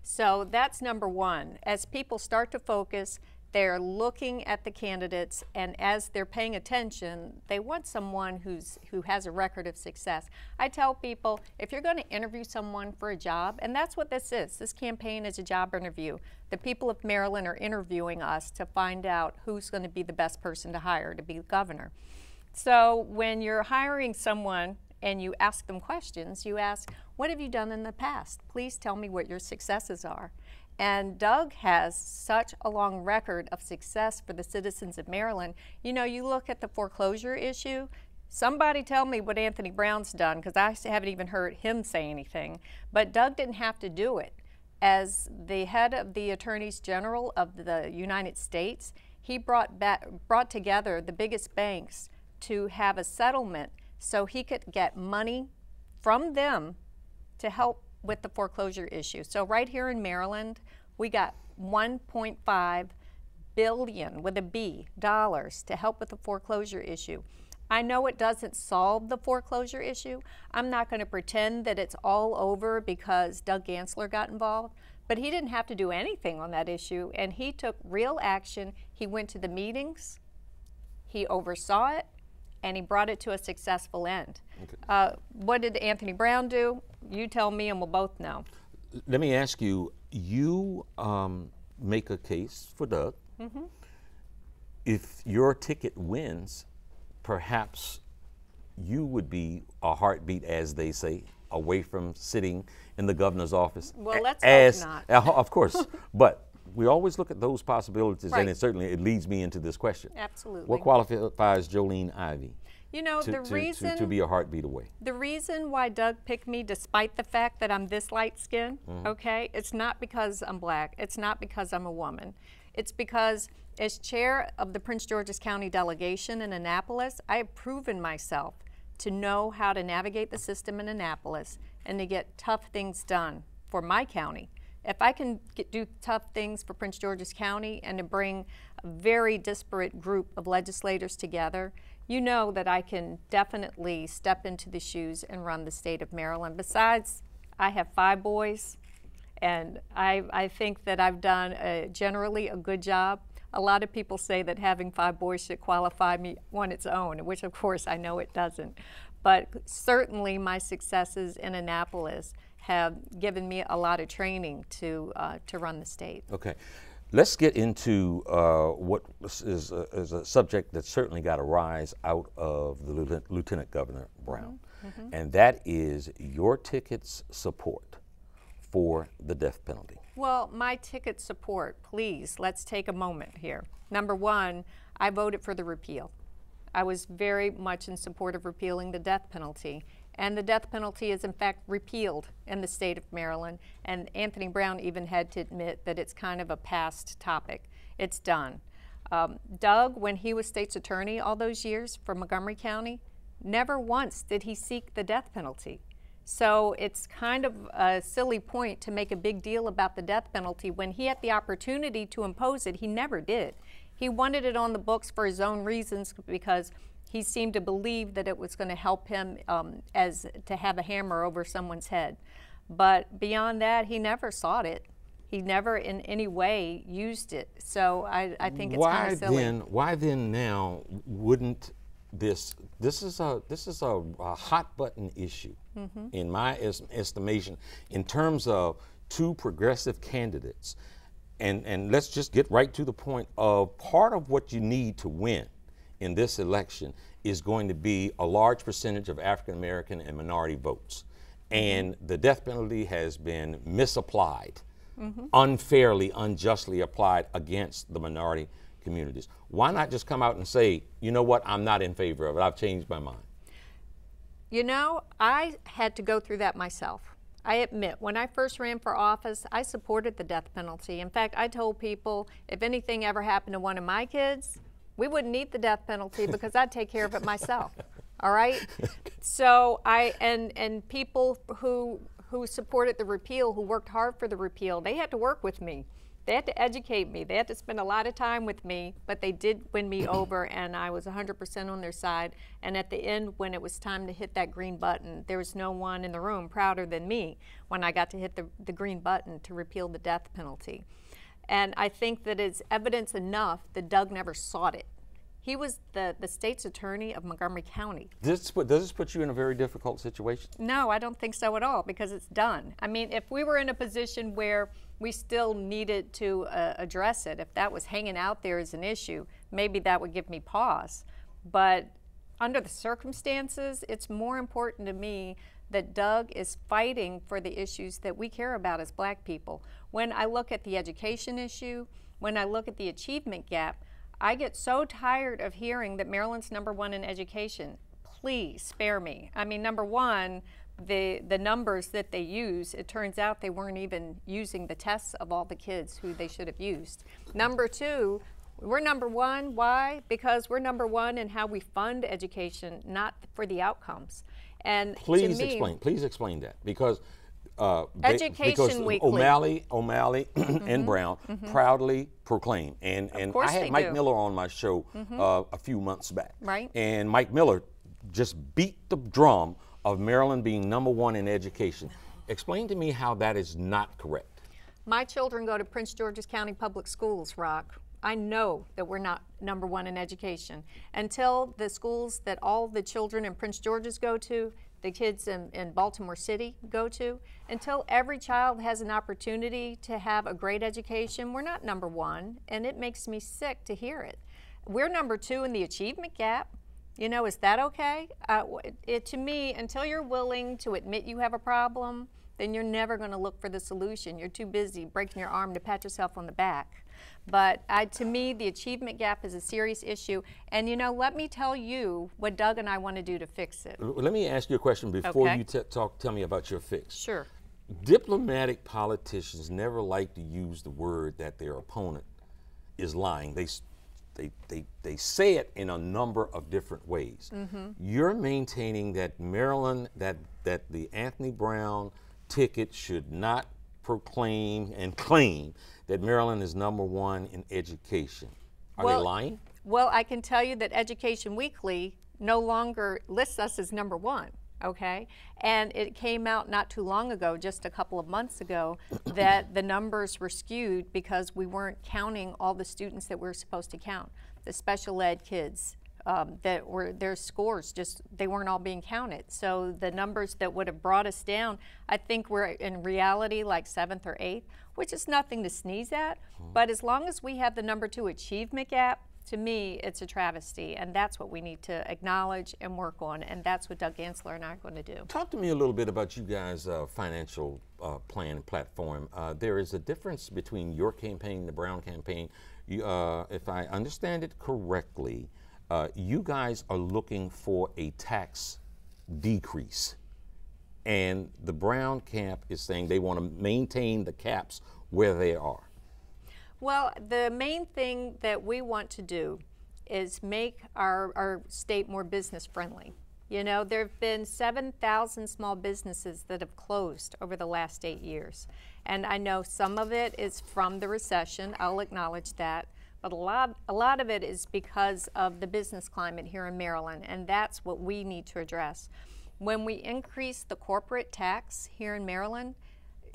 So that's number one. As people start to focus, they're looking at the candidates, and as they're paying attention, they want someone who's who has a record of success. I tell people if you're going to interview someone for a job, and that's what this is. This campaign is a job interview. The people of Maryland are interviewing us to find out who's going to be the best person to hire to be governor. So when you're hiring someone and you ask them questions, you ask, "What have you done in the past? Please tell me what your successes are." And Doug has such a long record of success for the citizens of Maryland. You know, you look at the foreclosure issue, somebody tell me what Anthony Brown's done because I haven't even heard him say anything. But Doug didn't have to do it. As the head of the attorneys general of the United States, he brought, back, brought together the biggest banks to have a settlement so he could get money from them to help with the foreclosure issue. So right here in Maryland, we got 1.5 billion with a B dollars to help with the foreclosure issue. I know it doesn't solve the foreclosure issue. I'm not going to pretend that it's all over because Doug Gansler got involved, but he didn't have to do anything on that issue and he took real action. He went to the meetings, he oversaw it, and he brought it to a successful end. Okay. Uh, what did Anthony Brown do? You tell me, and we'll both know. Let me ask you you um, make a case for Doug. Mm-hmm. If your ticket wins, perhaps you would be a heartbeat, as they say, away from sitting in the governor's office. Well, let's as, not. Uh, of course, *laughs* but we always look at those possibilities, right. and it certainly it leads me into this question. Absolutely. What qualifies Jolene Ivey? You know, to, the to, reason to, to, be a heartbeat away. The reason why Doug picked me, despite the fact that I'm this light skinned, mm-hmm. okay, it's not because I'm black. It's not because I'm a woman. It's because as chair of the Prince George's County delegation in Annapolis, I have proven myself to know how to navigate the system in Annapolis and to get tough things done for my county. If I can get, do tough things for Prince George's County and to bring a very disparate group of legislators together you know that I can definitely step into the shoes and run the state of Maryland. Besides, I have five boys, and I, I think that I've done a, generally a good job. A lot of people say that having five boys should qualify me on its own, which of course I know it doesn't. But certainly my successes in Annapolis have given me a lot of training to, uh, to run the state. Okay. Let's get into uh, what is a, is a, subject that certainly got a rise out of the Lieutenant, Lieutenant Governor Brown, mm-hmm. mm-hmm. and that is your ticket's support for the death penalty. Well, my ticket support, please, let's take a moment here. Number one, I voted for the repeal. I was very much in support of repealing the death penalty. And the death penalty is, in fact, repealed in the state of Maryland. And Anthony Brown even had to admit that it's kind of a past topic. It's done. Um, Doug, when he was state's attorney all those years for Montgomery County, never once did he seek the death penalty. So it's kind of a silly point to make a big deal about the death penalty when he had the opportunity to impose it. He never did. He wanted it on the books for his own reasons because he seemed to believe that it was going to help him um, as to have a hammer over someone's head. But beyond that, he never sought it. He never in any way used it. So I, I think it's kind of silly. Then, why then now wouldn't this this is a this is a, a hot button issue mm-hmm. in my es- estimation in terms of two progressive candidates and and let's just get right to the point of part of what you need to win in this election is going to be a large percentage of African American and minority votes. And the death penalty has been misapplied, mm-hmm. unfairly, unjustly applied against the minority communities. Why not just come out and say, you know what, I'm not in favor of it. I've changed my mind. You know, I had to go through that myself. I admit, when I first ran for office, I supported the death penalty. In fact, I told people if anything ever happened to one of my kids, we wouldn't need the death penalty *laughs* because I'd take care of it myself. All right? *laughs* So I and and people who who supported the repeal, who worked hard for the repeal, they had to work with me. They had to educate me. They had to spend a lot of time with me, but they did win me *coughs* over, and I was 100% on their side. And at the end, when it was time to hit that green button, there was no one in the room prouder than me when I got to hit the, the green button to repeal the death penalty. And I think that it's evidence enough that Doug never sought it. He was the, the state's attorney of Montgomery County. Does this, put, does this put you in a very difficult situation? No, I don't think so at all because it's done. I mean, if we were in a position where we still needed to uh, address it, if that was hanging out there as an issue, maybe that would give me pause. But under the circumstances, it's more important to me that Doug is fighting for the issues that we care about as black people. When I look at the education issue, when I look at the achievement gap, I get so tired of hearing that Maryland's number one in education. Please spare me. I mean, number one, the the numbers that they use, it turns out they weren't even using the tests of all the kids who they should have used. Number two, we're number one. Why? Because we're number one in how we fund education, not for the outcomes. And please me, explain. Please explain that because uh, Education Weekly. O'Malley, O'Malley, *clears throat* and Brown proudly proclaim, and and I had Mike do. Miller on my show uh, a few months back, Right. And Mike Miller just beat the drum of Maryland being number one in education. Explain to me how that is not correct. My children go to Prince George's County Public Schools, Rock. I know that we're not number one in education. Until the schools that all the children in Prince George's go to, the kids in, in Baltimore City go to, until every child has an opportunity to have a great education, we're not number one. And it makes me sick to hear it. We're number two in the achievement gap. You know, is that okay? Uh, it, to me, until you're willing to admit you have a problem, then you're never going to look for the solution. You're too busy breaking your arm to pat yourself on the back. But I, to me, the achievement gap is a serious issue. And you know, let me tell you what Doug and I want to do to fix it. Let me ask you a question before Okay. you t- talk. Tell me about your fix. Sure. Diplomatic politicians never like to use the word that their opponent is lying. They, they, they, they say it in a number of different ways. Mm-hmm. You're maintaining that Maryland, that, that the Anthony Brown ticket should not proclaim and claim that Maryland is number one in education. Are Well- they lying? Well, I can tell you that Education Weekly no longer lists us as number one, okay? And it came out not too long ago, just a couple of months ago, *coughs* that the numbers were skewed because we weren't counting all the students that we're supposed to count, the special ed kids. Um, that were their scores just they weren't all being counted so the numbers that would have brought us down i think we're in reality like seventh or eighth which is nothing to sneeze at but as long as we have the number two achievement gap to me, it's a travesty, and that's what we need to acknowledge and work on, and that's what Doug Gansler and I are going to do. Talk to me a little bit about you guys' uh, financial uh, plan platform. Uh, there is a difference between your campaign and the Brown campaign. You, uh, if I understand it correctly, uh, you guys are looking for a tax decrease. And the Brown camp is saying they want to maintain the caps where they are. Well, the main thing that we want to do is make our, our state more business friendly. You know, there have been 7,000 small businesses that have closed over the last eight years. And I know some of it is from the recession, I'll acknowledge that. But a lot, a lot of it is because of the business climate here in Maryland, and that's what we need to address. When we increase the corporate tax here in Maryland,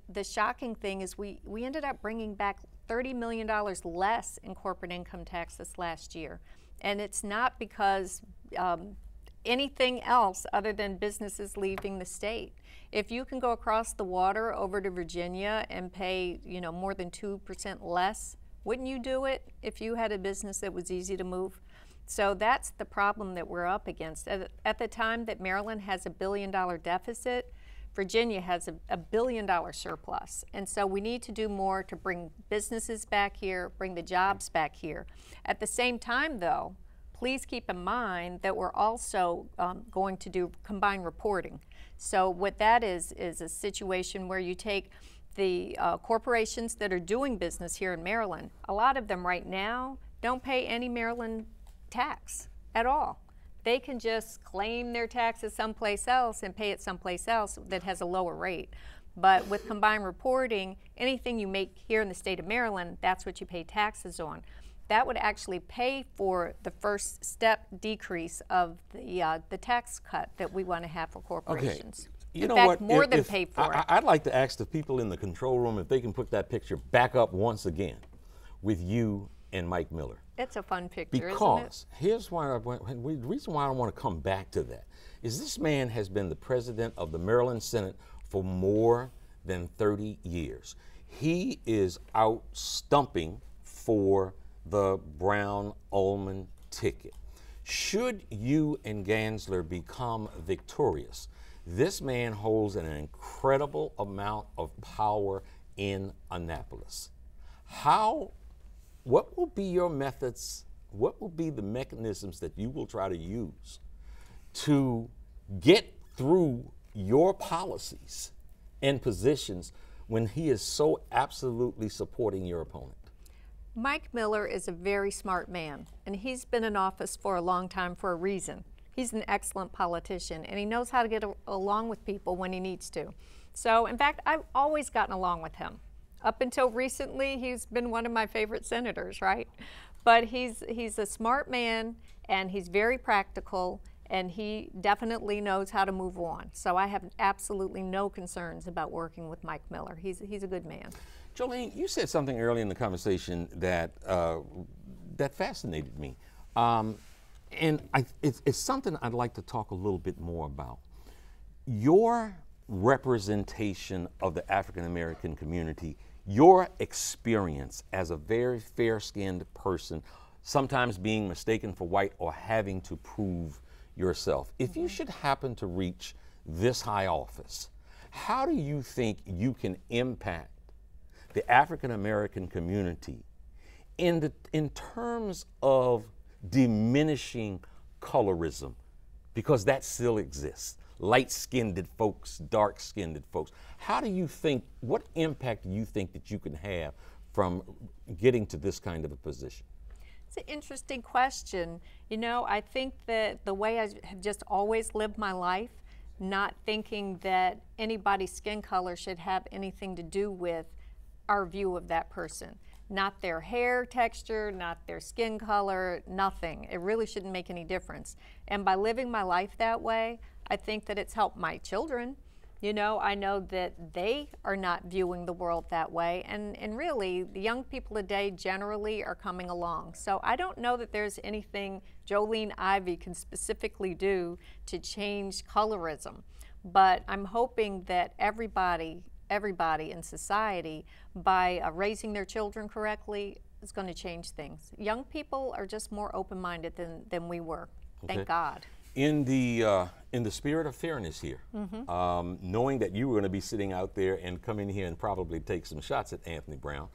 the shocking thing is we, we ended up bringing back $30 million less in corporate income tax this last year. And it's not because um, anything else other than businesses leaving the state. If you can go across the water over to Virginia and pay, you know, more than 2% less, wouldn't you do it if you had a business that was easy to move? So that's the problem that we're up against. At, at the time that Maryland has a billion dollar deficit, Virginia has a, a, billion dollar surplus. And so we need to do more to bring businesses back here, bring the jobs back here. At the same time, though, please keep in mind that we're also um, going to do combined reporting. So what that is, is a situation where you take the uh, corporations that are doing business here in Maryland, a lot of them right now don't pay any Maryland tax at all. They can just claim their taxes someplace else and pay it someplace else that has a lower rate. But with combined reporting, anything you make here in the state of Maryland, that's what you pay taxes on. That would actually pay for the first step decrease of the, uh, the tax cut that we want to have for corporations. Okay. You in know fact, what? more if, than if pay for I, it. I'd like to ask the people in the control room if they can put that picture back up once again with you and Mike Miller. It's a fun picture, isn't it? because here's why I want, the reason why I want to come back to that is this man has been the president of the Maryland Senate for more than 30 years. He is out stumping for the Brown Ulman ticket. Should you and Gansler become victorious, this man holds an incredible amount of power in Annapolis. How what will be your methods? What will be the mechanisms that you will try to use to get through your policies and positions when he is so absolutely supporting your opponent? Mike Miller is a very smart man, and he's been in office for a long time for a reason. He's an excellent politician, and he knows how to get a- along with people when he needs to. So, in fact, I've always gotten along with him. Up until recently, he's been one of my favorite senators, right? But he's he's a smart man and he's very practical and he definitely knows how to move on. So I have absolutely no concerns about working with Mike Miller. He's he's a good man. Jolene, you said something early in the conversation that uh, that fascinated me, um, and I, it's, it's something I'd like to talk a little bit more about. Your representation of the African American community your experience as a very fair skinned person, sometimes being mistaken for white or having to prove yourself. If you should happen to reach this high office, how do you think you can impact the African American community in, the, in terms of diminishing colorism? Because that still exists light skinned folks, dark skinned folks. How do you think, what impact do you think that you can have from getting to this kind of a position? It's an interesting question. You know, I think that the way I have just always lived my life, not thinking that anybody's skin color should have anything to do with our view of that person. Not their hair texture, not their skin color, nothing. It really shouldn't make any difference. And by living my life that way, I think that it's helped my children. You know, I know that they are not viewing the world that way. And, and really, the young people today generally are coming along. So I don't know that there's anything Jolene Ivey can specifically do to change colorism. But I'm hoping that everybody, everybody in society, by uh, raising their children correctly, is going to change things. Young people are just more open minded than, than we were. Thank. God in the uh, in the spirit of fairness here, mm-hmm. um, knowing that you were going to be sitting out there and come in here and probably take some shots at Anthony Brown,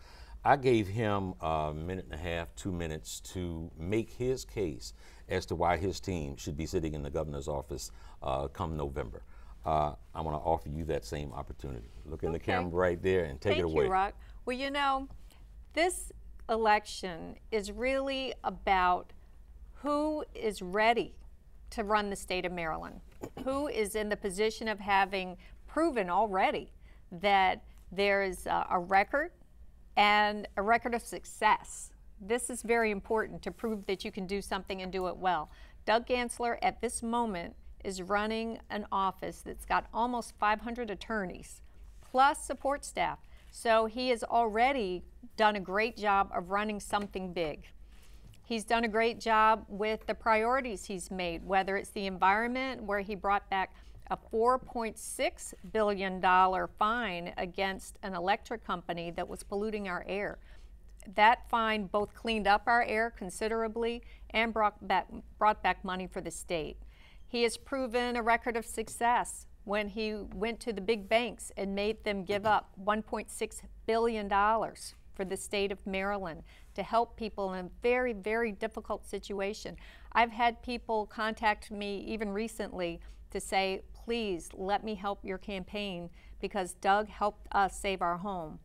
I gave him a minute and a half, two minutes to make his case as to why his team should be sitting in the governor's office uh, come November. Uh, I want to offer you that same opportunity. Look in okay. the camera right there and take Thank it away. Thank You, Rock. Well, you know, this election is really about who is ready to run the state of Maryland, *coughs* who is in the position of having proven already that there is a, a record and a record of success. This is very important to prove that you can do something and do it well. Doug Gansler at this moment is running an office that's got almost 500 attorneys plus support staff. So he has already done a great job of running something big. He's done a great job with the priorities he's made, whether it's the environment, where he brought back a $4.6 billion fine against an electric company that was polluting our air. That fine both cleaned up our air considerably and brought back, brought back money for the state. He has proven a record of success when he went to the big banks and made them give up $1.6 billion for the state of Maryland to help people in a very, very difficult situation. I've had people contact me even recently to say, please let me help your campaign because Doug helped us save our home.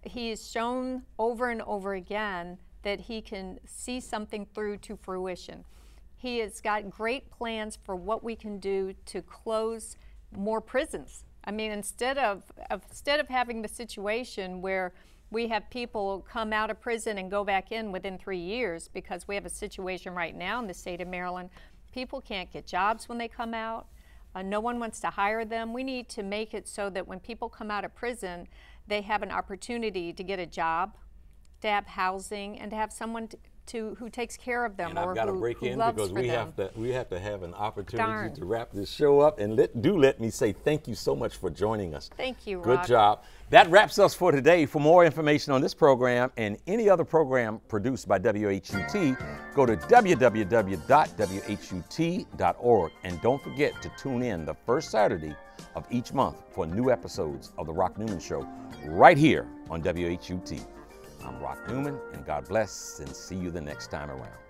He has shown over and over again that he can see something through to fruition. He has got great plans for what we can do to close more prisons. I mean, instead of, of instead of having the situation where we have people come out of prison and go back in within three years because we have a situation right now in the state of Maryland. People can't get jobs when they come out. Uh, no one wants to hire them. We need to make it so that when people come out of prison, they have an opportunity to get a job, to have housing, and to have someone to, to who takes care of them And or I've got to break who in because we them. have to we have to have an opportunity Darn. to wrap this show up. And let, do let me say thank you so much for joining us. Thank you, Good Rock. job. That wraps us for today. For more information on this program and any other program produced by WHUT, go to www.whut.org and don't forget to tune in the first Saturday of each month for new episodes of The Rock Newman Show right here on WHUT. I'm Rock Newman, and God bless, and see you the next time around.